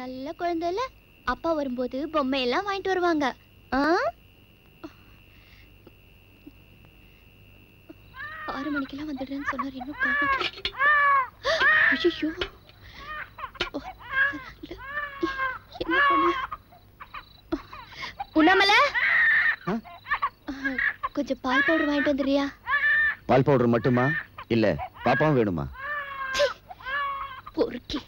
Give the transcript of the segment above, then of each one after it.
நல்ல குழந்தைல அப்பா வரும்போது பொம்மையெல்லாம் வாங்கிட்டு வருவாங்க. ஆறு மணிக்கெல்லாம் வந்துடுறேன்னு சொன்னார். இன்னும் ஐயோ என்ன பண்ண? உண்ணாமல? கொஞ்சம் பால் பவுடர் வாங்கிட்டு வந்துடுறியா? பால் பவுடர் மட்டுமா? இல்ல பாப்பாவும் வேணுமா? பொறுக்கி.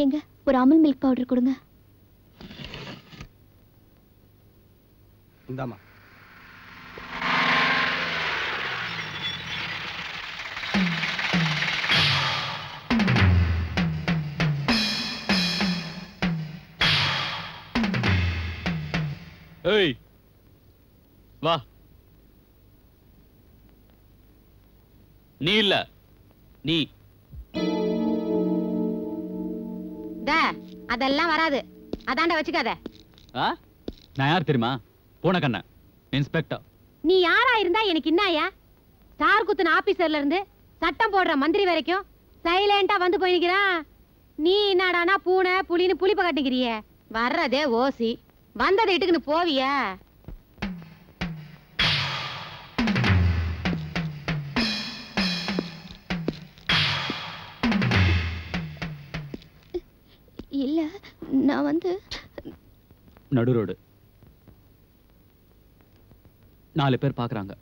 ஏங்க ஒரு அமுல் மில்க் பவுடர் கொடுங்க. இந்தாமா ஏய் வா. நீ இல்ல நீ. அதெல்லாம் வராது. அதாண்ட வச்சுக்காத. நான் யார் தெரியுமா? பூனக்கண்ணன் இன்ஸ்பெக்டர். நீ யாரா இருந்தா எனக்கு இன்னாயா? ஸ்டார் குத்துன ஆபீசர்ல இருந்து சட்டம் போடுற மந்திரி வரைக்கும் சைலண்டா வந்து போய் நிக்கிறான். நீ என்னடானா பூனை புலின்னு புளிப்ப கட்டிக்கிறியே? வர்றதே ஓசி. வந்ததை இட்டுக்குன்னு போவியா. இல்ல நான் வந்து நடு ரோடு. நாலு பேர் பார்க்கறாங்க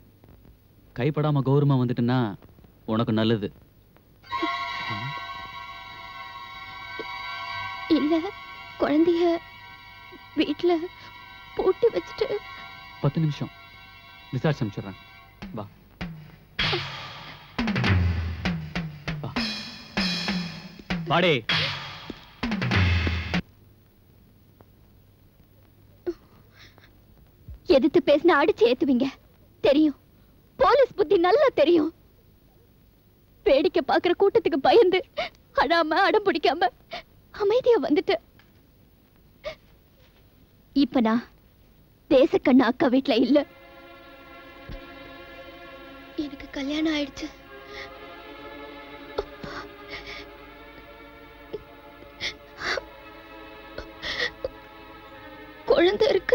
கைப்படாம கௌரவமா வந்துட்டுன்னா உனக்கு நல்லது. இல்ல குழந்தைய வீட்ல பூட்டி வச்சுட்டு பத்து நிமிஷம். விசாரிச்சு அனுப்பிச்சிடுறேன். வா. வாடே. எதிர்த்து பேசின அடிச்சு ஏத்துவீங்க. தெரியும். போலீஸ் புத்தி நல்லா தெரியும். வேடிக்கை பார்க்குற கூட்டத்துக்கு பயந்து அழாம அடம் பிடிக்காம அமைதியா வந்துட்டு. இப்ப நான் தேசக்கண்ணு அக்கா வீட்டுல இல்ல. எனக்கு கல்யாணம் ஆயிடுச்சு. குழந்தை இருக்கு.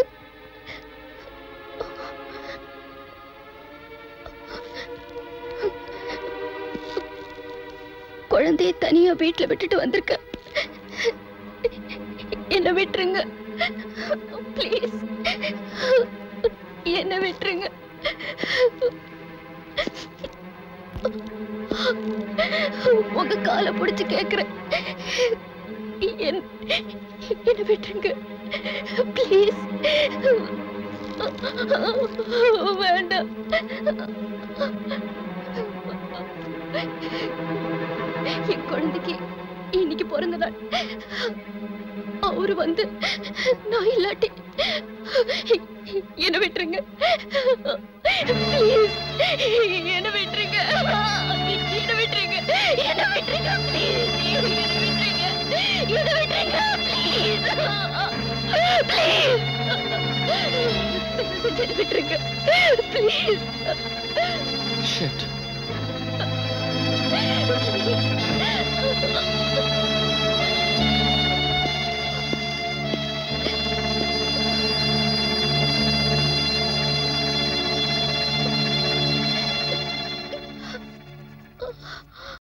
குழந்தைய தனியா வீட்டுல விட்டுட்டு வந்திருக்க. என்ன விட்டுருங்க. ப்ளீஸ் என்ன விட்டுருங்க. உங்க காலை புடிச்சு கேக்குறேன். என்- என்ன விட்டுருங்க. ப்ளீஸ் வேண்டாம். என் குழந்தைக்கு இன்னைக்கு பிறந்த நாள் அவரு வந்து நான் இல்லாட்டி என்ன விட்டுருங்க. ப்ளீஸ் என்ன விட்டுருங்க. என்ன விட்டுருங்க. என்ன விட்டுருங்க. ப்ளீஸ் என்ன விட்டுருங்க. விட்டுருங்க. ப்ளீஸ்